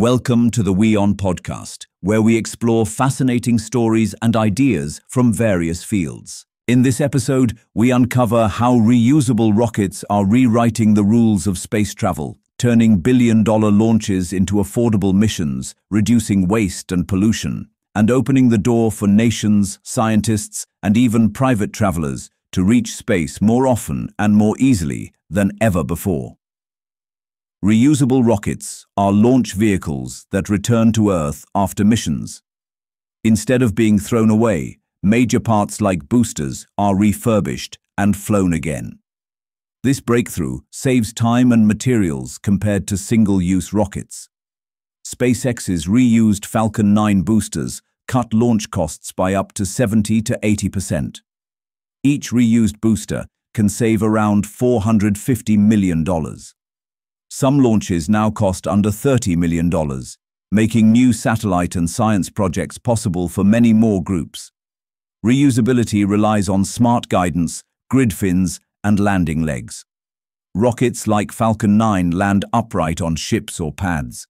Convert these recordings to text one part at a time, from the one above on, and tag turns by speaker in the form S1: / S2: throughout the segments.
S1: Welcome to the WION podcast, where we explore fascinating stories and ideas from various fields. In this episode, we uncover how reusable rockets are rewriting the rules of space travel, turning billion-dollar launches into affordable missions, reducing waste and pollution, and opening the door for nations, scientists, and even private travelers to reach space more often and more easily than ever before. Reusable rockets are launch vehicles that return to Earth after missions. Instead of being thrown away, major parts like boosters are refurbished and flown again. This breakthrough saves time and materials compared to single-use rockets. SpaceX's reused Falcon 9 boosters cut launch costs by up to 70 to 80%. Each reused booster can save around $450 million. Some launches now cost under $30 million, making new satellite and science projects possible for many more groups. Reusability relies on smart guidance, grid fins, and landing legs. Rockets like Falcon 9 land upright on ships or pads.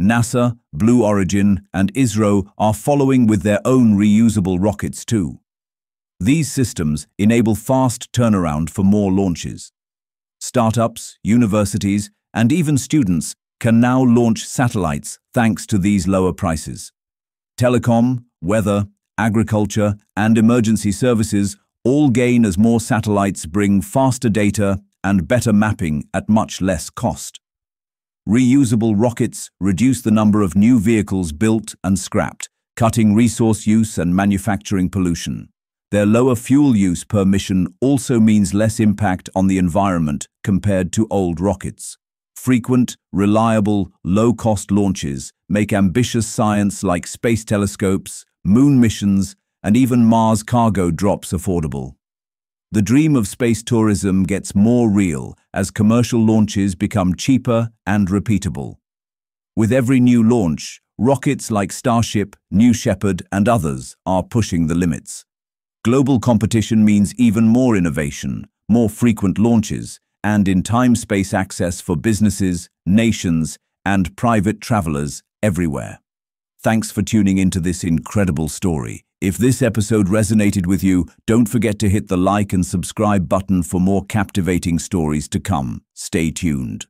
S1: NASA, Blue Origin, and ISRO are following with their own reusable rockets too. These systems enable fast turnaround for more launches. Startups, universities, and even students can now launch satellites thanks to these lower prices. Telecom, weather, agriculture, and emergency services all gain as more satellites bring faster data and better mapping at much less cost. Reusable rockets reduce the number of new vehicles built and scrapped, cutting resource use and manufacturing pollution. Their lower fuel use per mission also means less impact on the environment compared to old rockets. Frequent, reliable, low-cost launches make ambitious science like space telescopes, moon missions, and even Mars cargo drops affordable. The dream of space tourism gets more real as commercial launches become cheaper and repeatable. With every new launch, rockets like Starship, New Shepard, and others are pushing the limits. Global competition means even more innovation, more frequent launches, and in time-space access for businesses, nations, and private travelers everywhere. Thanks for tuning into this incredible story. If this episode resonated with you, don't forget to hit the like and subscribe button for more captivating stories to come. Stay tuned.